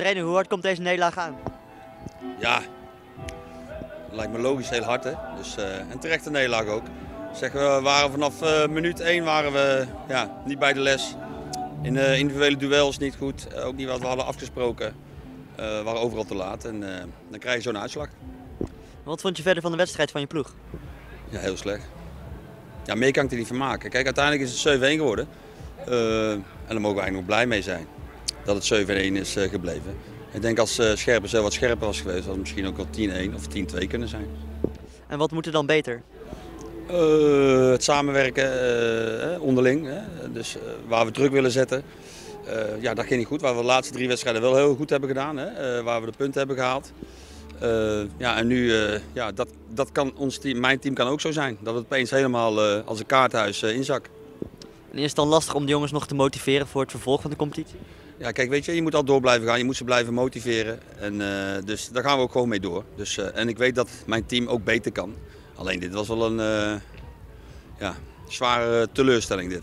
Trainer, hoe hard komt deze nederlaag aan? Ja, lijkt me logisch heel hard hè. Dus, uh, en terechte nederlaag ook. Zeg, we waren vanaf uh, minuut 1 waren we ja, niet bij de les. In de individuele duels niet goed, ook niet wat we hadden afgesproken. we waren overal te laat en dan krijg je zo'n uitslag. Wat vond je verder van de wedstrijd van je ploeg? Ja, heel slecht. Ja, meer kan ik er niet van maken. Kijk, uiteindelijk is het 7-1 geworden. Uh, en daar mogen we eigenlijk nog blij mee zijn. Dat het 7-1 is uh, gebleven. Ik denk als uh, Scherpen zelf wat scherper was geweest, had het misschien ook wel 10-1 of 10-2 kunnen zijn. En wat moet er dan beter? het samenwerken onderling. Dus waar we druk willen zetten. ja, dat ging niet goed. Waar we de laatste drie wedstrijden wel heel goed hebben gedaan. Hè? waar we de punten hebben gehaald. Ja, en nu, ja, dat, dat kan ons team, mijn team kan ook zo zijn. Dat het opeens helemaal als een kaarthuis inzak. En is het dan lastig om de jongens nog te motiveren voor het vervolg van de competitie? Ja, kijk, weet je, je moet al door blijven gaan. Je moet ze blijven motiveren. En, dus daar gaan we ook gewoon mee door. Dus, en ik weet dat mijn team ook beter kan. Alleen dit was wel een ja, zware teleurstelling dit.